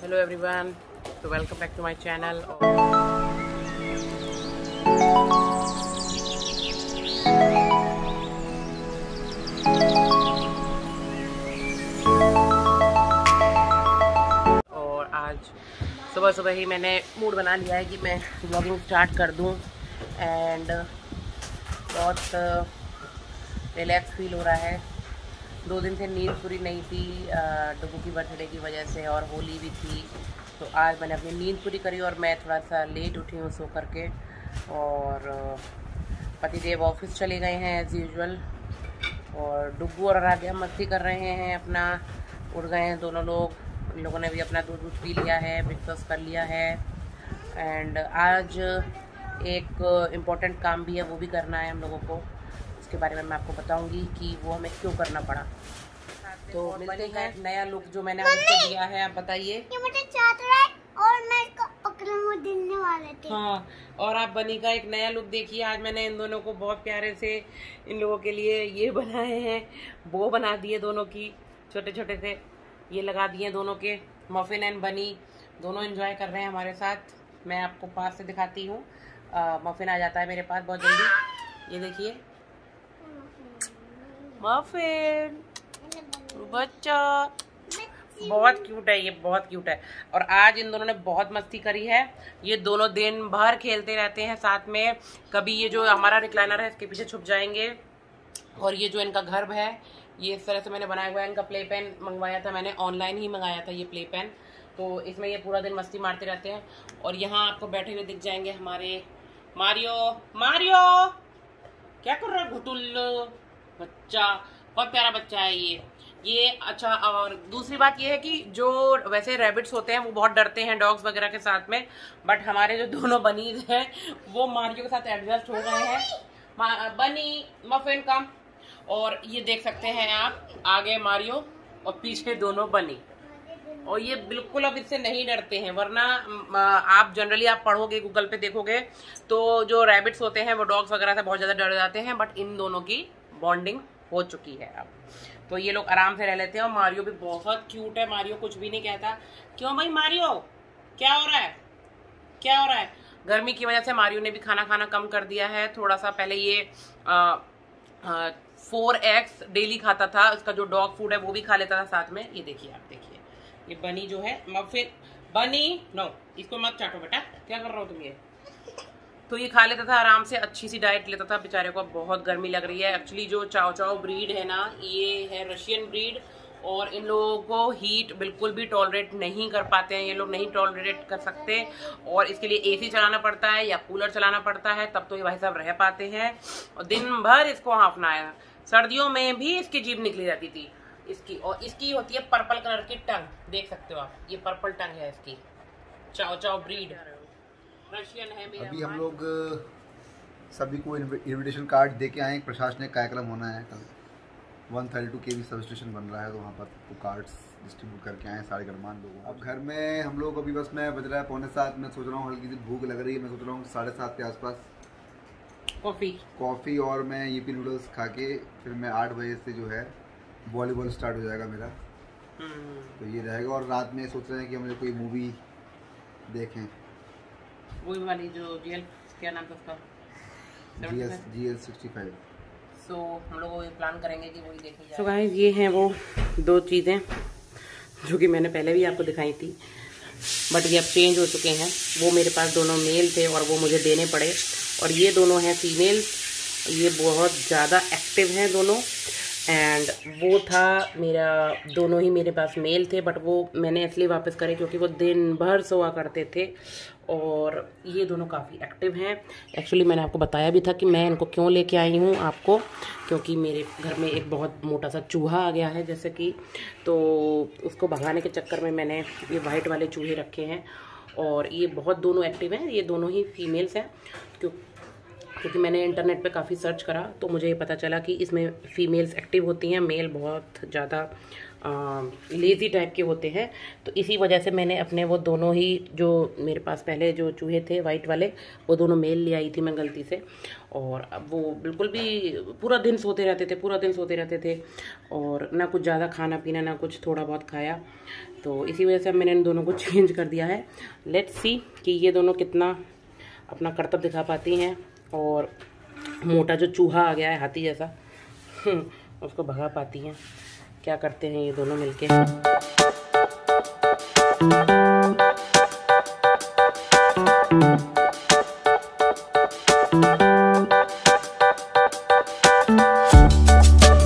hello, everyone. So welcome back to my channel और आज सुबह सुबह ही मैंने मूड बना लिया है कि मैं ब्लॉगिंग स्टार्ट कर दूँ एंड बहुत रिलैक्स फील हो रहा है। दो दिन से नींद पूरी नहीं थी डब्बू की बर्थडे की वजह से और होली भी थी। तो आज मैंने अपनी नींद पूरी करी और मैं थोड़ा सा लेट उठी हूँ सो करके और पतिदेव ऑफ़िस चले गए हैं एज़ यूजल और डुब्बू और आराध्या मस्ती कर रहे हैं अपना, उड़ गए हैं दोनों लोग। इन लोगों ने भी अपना दूध दूध पी लिया है ब्रेकफास्ट कर लिया है। एंड आज एक इम्पोर्टेंट काम भी है, वो भी करना है हम लोगों को। उसके बारे में मैं आपको बताऊँगी कि वो हमें क्यों करना पड़ा। तो मिलते हैं नया लुक जो मैंने आपको दिया है आप बताइए। और मैं वाले थे। हाँ और आप बनी का एक नया लुक देखिए आज मैंने इन दोनों को बहुत प्यारे से इन लोगों के लिए ये बनाए हैं। वो बना दिए दोनों की छोटे छोटे से ये लगा दिए दोनों के मफिन एंड बनी दोनों एंजॉय कर रहे हैं हमारे साथ। मैं आपको पास से दिखाती हूँ। मफिन आ जाता है मेरे पास बहुत जल्दी। ये देखिए। मफिन बच्चा। बहुत क्यूट है ये बहुत क्यूट है। और आज इन दोनों ने बहुत मस्ती करी है। ये दोनों दिन भर खेलते रहते हैं साथ में। कभी ये जो हमारा रिक्लाइनर है इसके पीछे छुप जाएँगे। और ये जो इनका घर है ये इस तरह से मैंने बनाया हुआ है। इनका प्ले पेन मंगवाया था मैंने ऑनलाइन ही मंगाया था ये प्ले पेन तो इसमें ये पूरा दिन मस्ती मारते रहते हैं। और यहाँ आपको बैठे हुए दिख जाएँगे हमारे मारियो। मारियो! क्या कर रहा है घुटुल्लो? बच्चा, बहुत प्यारा बच्चा है ये। ये अच्छा और दूसरी बात ये है कि जो वैसे रैबिट्स होते हैं, वो बहुत डरते हैं डॉग्स वगैरह के साथ में बट हमारे जो दोनों बनीज हैं, वो मारियो के साथ एडजस्ट हो गए हैं। बनी मफिन कम और ये देख सकते हैं आप, आगे मारियो और पीछे दोनों बनी और ये बिल्कुल अब इससे नहीं डरते हैं, वरना आप जनरली आप पढ़ोगे गूगल पे देखोगे तो जो रैबिट्स होते हैं, वो डॉग्स वगैरह से बहुत ज़्यादा डर जाते हैं बट इन दोनों की बॉन्डिंग हो चुकी है अब। तो ये लोग आराम से रह लेते हैं और मारियो भी बहुत क्यूट है। मारियो कुछ भी नहीं कहता, क्यों भाई मारियो? क्या हो रहा है? क्या हो रहा है? गर्मी की वजह से मारियो ने भी खाना खाना कम कर दिया है। थोड़ा सा पहले ये फोर एक्स डेली खाता था। उसका जो डॉग फ़ूड है वो भी खा लेता था साथ में। ये देखिए आप, देखिए। ये बनी जो है फिर बनी नो इसको मत चाटो बेटा। क्या कर रहा हो तुम ये? तो ये खा लेता था, आराम से अच्छी सी डाइट लेता था बेचारे को। बहुत गर्मी लग रही है। एक्चुअली जो चाव चाव ब्रीड है ना, ये है रशियन ब्रीड और इन लोगों को हीट बिल्कुल भी टॉलरेट नहीं कर पाते हैं। ये लोग नहीं टॉलरेट कर सकते और इसके लिए एसी चलाना पड़ता है या कूलर चलाना पड़ता है, तब तो ये भाई साहब रह पाते हैं। और दिन भर इसको हाँफना है सर्दियों में भी इसकी जीभ निकली जाती थी। इसकी और इसकी होती है पर्पल कलर की टंग। देख सकते हो आप, ये पर्पल टंग है इसकी। चाव चाव ब्रीड रशियन है अभी हम लोग सभी को इनविटेशन कार्ड दे के आए प्रशासनिक कार्यक्रम होना है कल। वन थर्टी टू के भी सब स्टेशन बन रहा है तो वहाँ पर वो कार्ड्स डिस्ट्रीब्यूट करके आए सारे गरमान लोगों अब घर में हम लोग अभी बस मैं बज रहा है पौने सात। मैं सोच रहा हूँ हल्की सी भूख लग रही है मैं सोच रहा हूँ साढ़े सात के आसपास। कॉफ़ी। कॉफ़ी और मैं यूपी नूडल्स खा के फिर मैं आठ बजे से जो है वॉलीबॉल स्टार्ट हो जाएगा मेरा। हम्म। तो ये रहेगा और रात में सोच रहे हैं कि हम लोग कोई मूवी देखें। वही वाली जो जीएल क्या नाम था उसका? जीएस जीएल 65 सो हम लोग वही प्लान करेंगे कि वही देखेंगे सो गाइस ये हैं वो दो चीज़ें जो कि मैंने पहले भी आपको दिखाई थी। बट ये अब चेंज हो चुके हैं। वो मेरे पास दोनों मेल थे और वो मुझे देने पड़े। और ये दोनों हैं फीमेल ये बहुत ज़्यादा एक्टिव हैं दोनों। एंड वो था मेरा, दोनों ही मेरे पास मेल थे बट वो मैंने इसलिए वापस करे क्योंकि वो दिन भर सोआ करते थे। और ये दोनों काफ़ी एक्टिव हैं। एक्चुअली मैंने आपको बताया भी था कि मैं इनको क्यों लेके आई हूँ आपको, क्योंकि मेरे घर में एक बहुत मोटा सा चूहा आ गया है, जैसे कि। तो उसको भगाने के चक्कर में मैंने ये वाइट वाले चूहे रखे हैं। और ये बहुत दोनों एक्टिव हैं, ये दोनों ही फीमेल्स हैं। क्यों क्योंकि मैंने इंटरनेट पे काफ़ी सर्च करा तो मुझे ये पता चला कि इसमें फ़ीमेल्स एक्टिव होती हैं मेल बहुत ज़्यादा लेज़ी टाइप के होते हैं। तो इसी वजह से मैंने अपने वो दोनों ही जो मेरे पास पहले जो चूहे थे वाइट वाले, वो दोनों मेल ले आई थी मैं गलती से। और अब वो बिल्कुल भी पूरा दिन सोते रहते थे, पूरा दिन सोते रहते थे। और ना कुछ ज़्यादा खाना पीना, ना कुछ थोड़ा बहुत खाया। तो इसी वजह से मैंने इन दोनों को चेंज कर दिया है। लेट्स सी कि ये दोनों कितना अपना कर्तव्य दिखा पाती हैं। और मोटा जो चूहा आ गया है, हाथी जैसा उसको भगा पाती हैं। क्या करते हैं ये दोनों मिलके?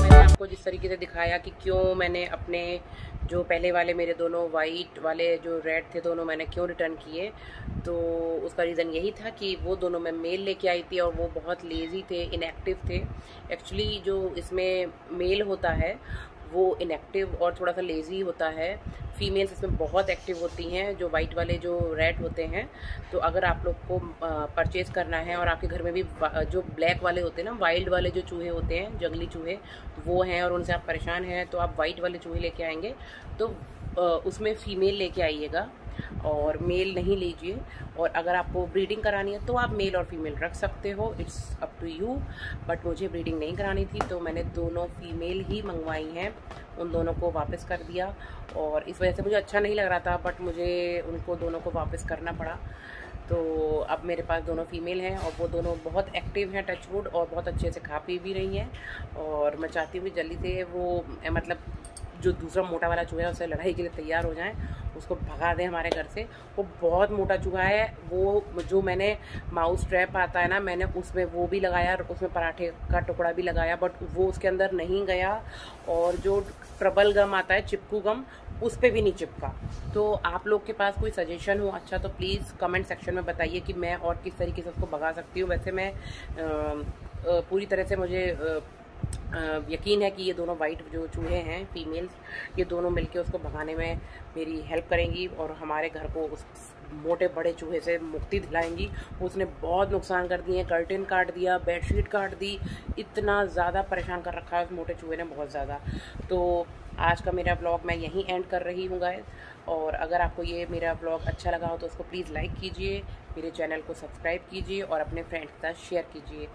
मैंने आपको जिस तरीके से दिखाया कि क्यों मैंने अपने जो पहले वाले मेरे दोनों वाइट वाले जो रेड थे, दोनों मैंने क्यों रिटर्न किए? तो उसका रीज़न यही था कि वो दोनों मैं मेल लेके आई थी और वो बहुत लेज़ी थे इनएक्टिव थे। एक्चुअली जो इसमें मेल होता है, वो इनएक्टिव और थोड़ा सा लेज़ी होता है। फीमेल्स इसमें बहुत एक्टिव होती हैं, जो वाइट वाले, जो रेड होते हैं। तो अगर आप लोग को परचेज करना है और आपके घर में भी जो ब्लैक वाले होते हैं ना वाइल्ड वाले जो चूहे होते हैं, जंगली चूहे, वो हैं और उनसे आप परेशान हैं तो आप वाइट वाले चूहे लेके आएँगे। तो उसमें फ़ीमेल लेके आइएगा और मेल नहीं लीजिए। और अगर आपको ब्रीडिंग करानी है तो आप मेल और फीमेल रख सकते हो। It's up to you but मुझे ब्रीडिंग नहीं करानी थी तो मैंने दोनों फीमेल ही मंगवाई हैं। उन दोनों को वापस कर दिया। और इस वजह से मुझे अच्छा नहीं लग रहा था बट मुझे उनको दोनों को वापस करना पड़ा। तो अब मेरे पास दोनों फीमेल हैं और वो दोनों बहुत एक्टिव हैं टचवुड और बहुत अच्छे से खा पी भी रही हैं। और मैं चाहती हूँ कि जल्दी से वो मतलब जो दूसरा मोटा वाला चूहा है, उससे लड़ाई के लिए तैयार हो जाएँ, उसको भगा दें हमारे घर से। वो बहुत मोटा चूहा है, वो जो मैंने माउस ट्रैप आता है ना, मैंने उसमें वो भी लगाया, उसमें पराठे का टुकड़ा भी लगाया बट वो उसके अंदर नहीं गया। और जो ट्रबल गम आता है, चिपकू गम उस पर भी नहीं चिपका। तो आप लोग के पास कोई सजेशन हो? अच्छा तो प्लीज़ कमेंट सेक्शन में बताइए कि मैं और किस तरीके से उसको भगा सकती हूँ। वैसे मैं पूरी तरह से मुझे यकीन है कि ये दोनों वाइट जो चूहे हैं फीमेल्स ये दोनों मिलके उसको भगाने में मेरी हेल्प करेंगी और हमारे घर को उस मोटे बड़े चूहे से मुक्ति दिलाएँगी। उसने बहुत नुकसान कर दिए कर्टेन काट दिया बेडशीट काट दी, इतना ज़्यादा परेशान कर रखा है उस मोटे चूहे ने बहुत ज़्यादा। तो आज का मेरा ब्लॉग मैं यहीं एंड कर रही हूँ गाइस और अगर आपको ये मेरा ब्लॉग अच्छा लगा हो तो उसको प्लीज़ लाइक कीजिए, मेरे चैनल को सब्सक्राइब कीजिए और अपने फ्रेंड्स के साथ शेयर कीजिए।